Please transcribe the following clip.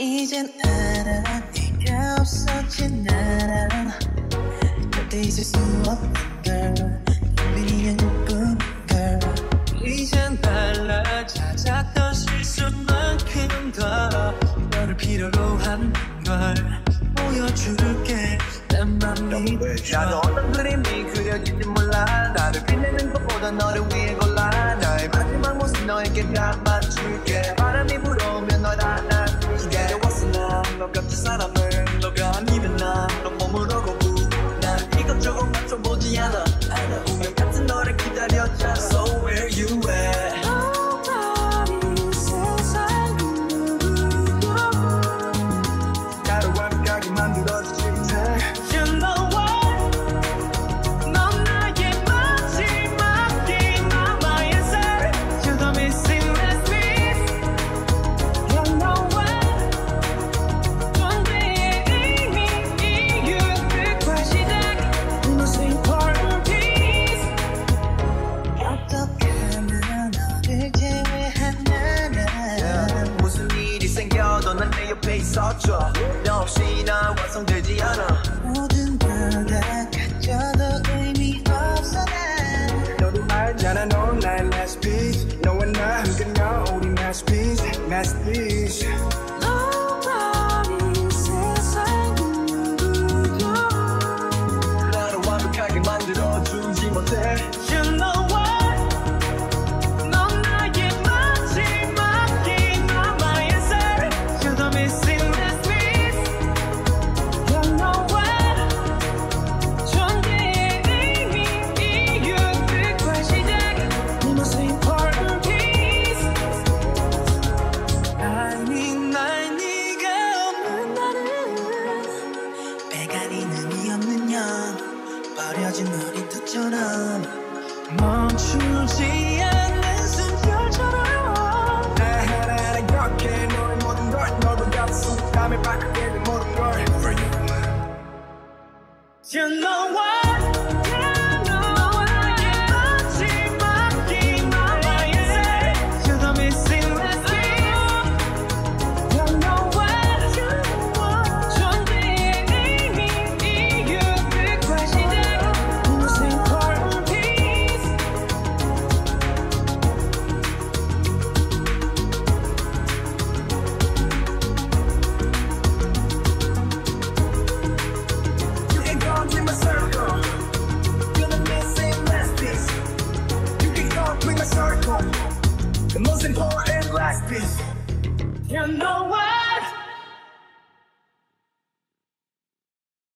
이젠 알아 네가 없어진 나라 절대 있을 수 없는 걸 비밀이면 예쁜 걸 이젠 달라 찾았던 실수만큼 더. 너를 필요로 한 걸 보여줄게. 내맘 믿어줘 나도 어떤 그림이 그려질지 몰라. 나를 빛내는 것보다 너를 위해 골라. 나의 마지막 모습 너에게 감아 맞춰보지 않아 운명 같은 너를 기다렸잖아 옆에 있어줘 너 없이 난 완성되지 않아. 모든 걸다 가져도 의미 없어 난 너도 알잖아 넌 나의 last piece. 너와 나 함께냐 우리 masterpiece masterpiece 나는 빼가리는 이 없는 영 버려진 놀이터처럼 멈추지 like this. You know what?